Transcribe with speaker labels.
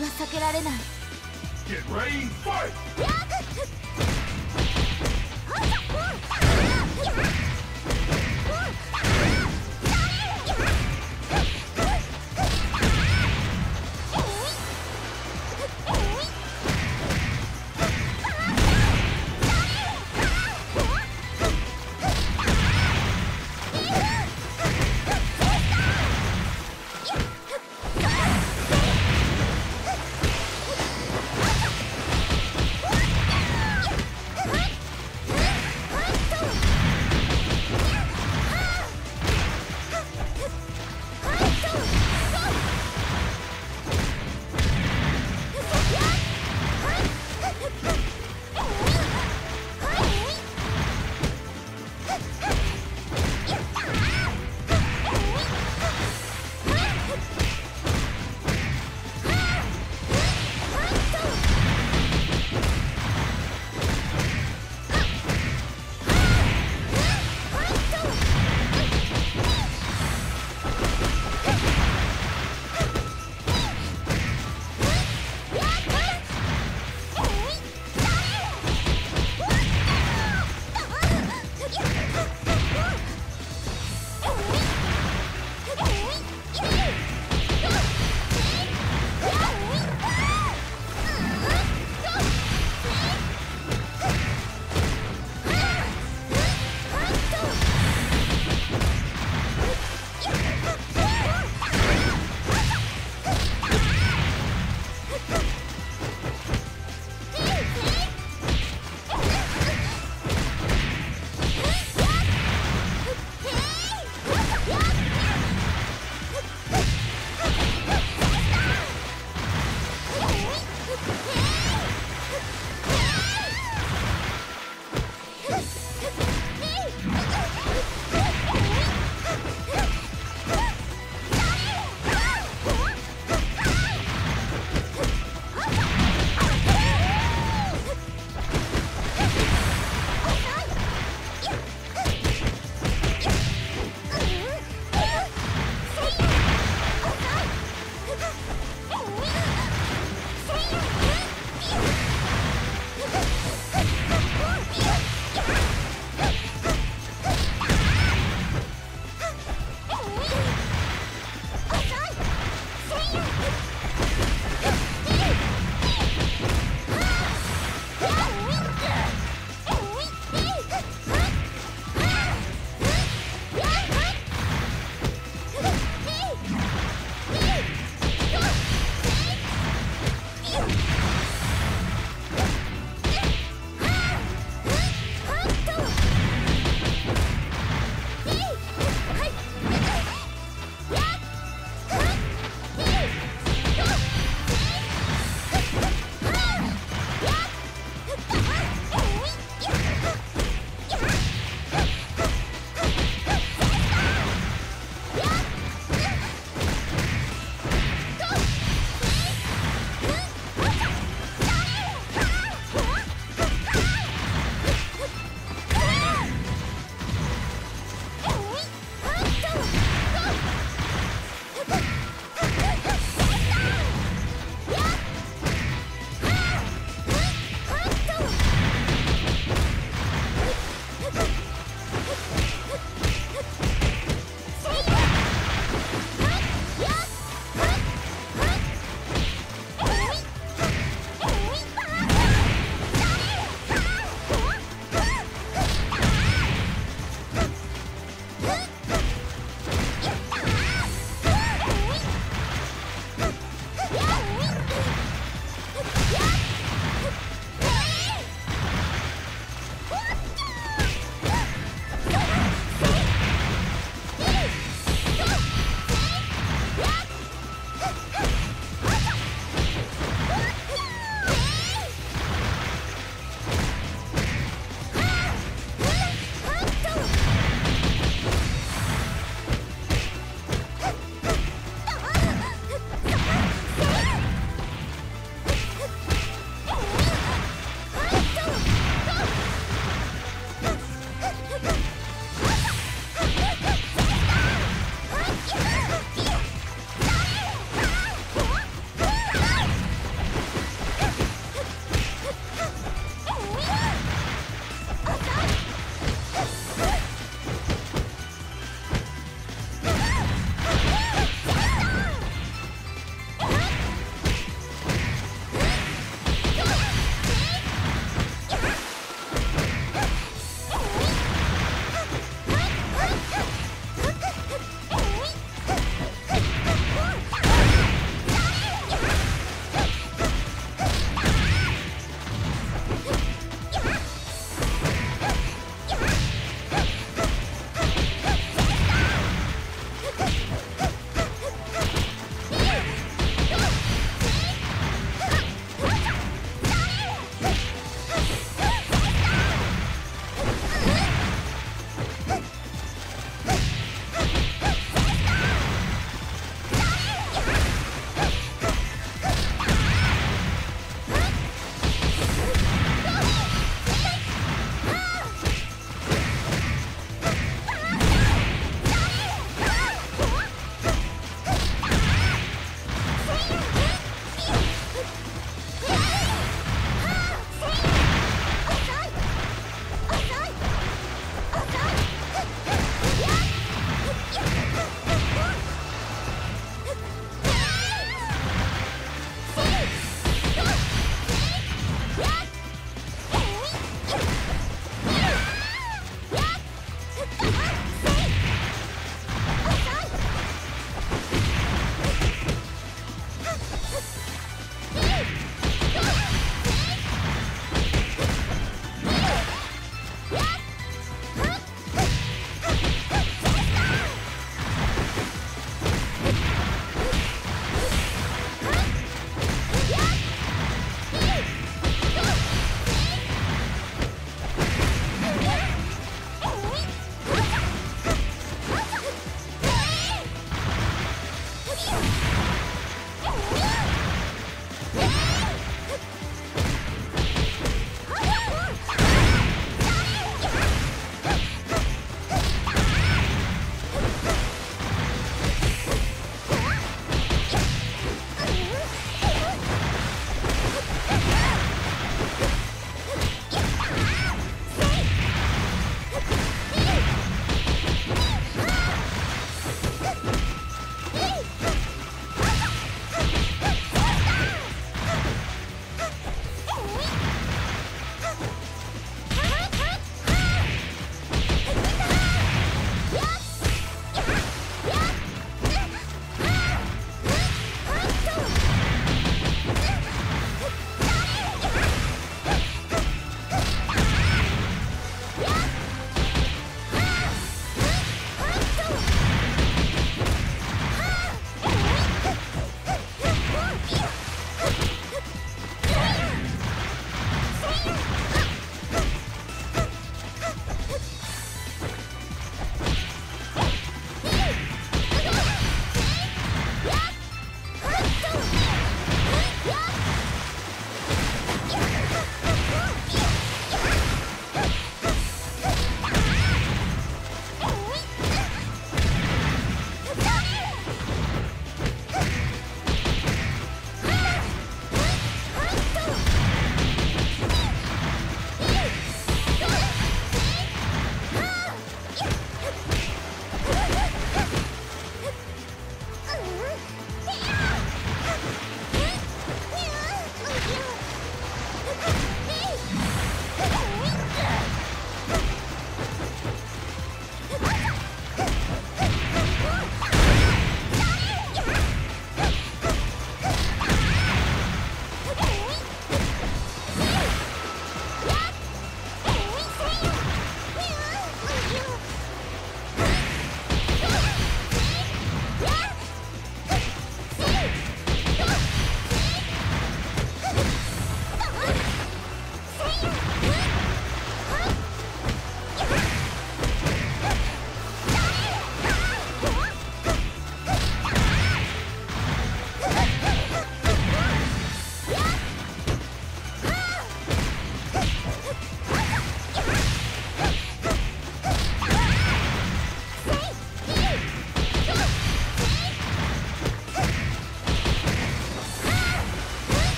Speaker 1: は避けられない。